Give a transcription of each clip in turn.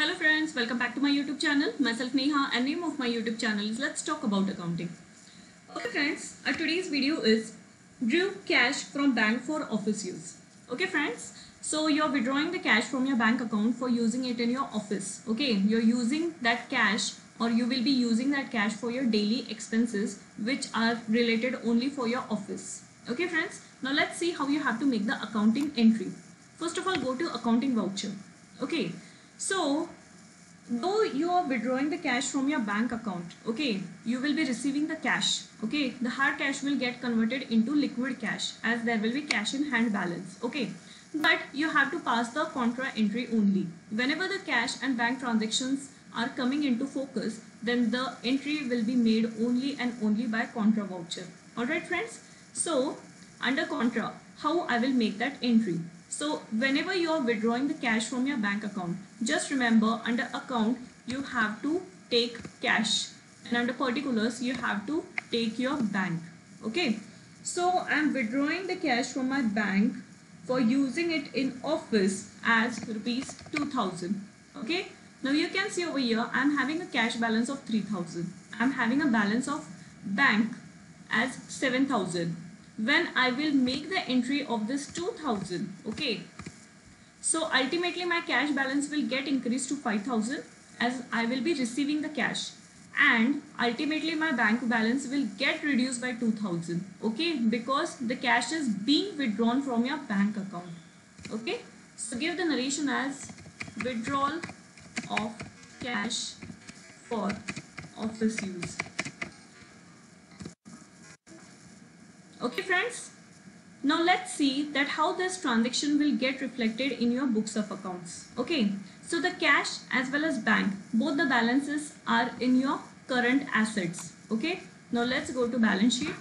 Hello friends, welcome back to my YouTube channel. Myself Neha and name of my YouTube channel is Let's Talk About Accounting. Okay friends, our today's video is Drew cash from bank for office use. Okay friends, so you're withdrawing the cash from your bank account for using it in your office. Okay, you're using that cash or you will be using that cash for your daily expenses which are related only for your office. Okay friends, now let's see how you have to make the accounting entry. First of all, go to accounting voucher. Okay, so though you are withdrawing the cash from your bank account, okay, you will be receiving the cash. Okay, the hard cash will get converted into liquid cash as there will be cash in hand balance. Okay, but you have to pass the contra entry only. Whenever the cash and bank transactions are coming into focus, then the entry will be made only and only by contra voucher. Alright friends, so under contra, how I will make that entry. So whenever you are withdrawing the cash from your bank account, just remember under account you have to take cash and under particulars you have to take your bank. Okay. So I'm withdrawing the cash from my bank for using it in office as rupees 2000. Okay. Now you can see over here I'm having a cash balance of 3000. I'm having a balance of bank as 7000 when I will make the entry of this 2000 okay? So ultimately my cash balance will get increased to 5000 as I will be receiving the cash. And ultimately my bank balance will get reduced by 2000 okay? Because the cash is being withdrawn from your bank account okay? So give the narration as withdrawal of cash for office use Okay friends, now let's see that how this transaction will get reflected in your books of accounts. Okay, so the cash as well as bank, both the balances are in your current assets. Okay, now let's go to balance sheet,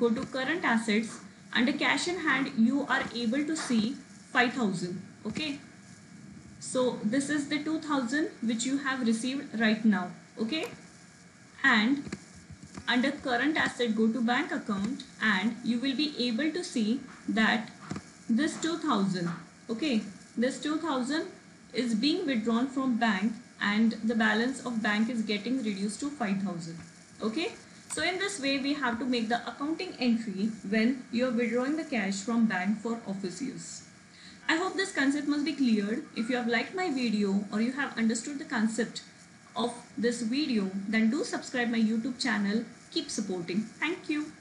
go to current assets. Under cash in hand, you are able to see 5000. Okay, so this is the 2000 which you have received right now. Okay, and under current asset go to bank account and you will be able to see that this 2000 okay this 2000 is being withdrawn from bank and the balance of bank is getting reduced to 5000 okay so in this way we have to make the accounting entry when you are withdrawing the cash from bank for office use I hope this concept must be cleared. If you have liked my video or you have understood the concept of this video, then do subscribe my YouTube channel. Keep supporting. Thank you.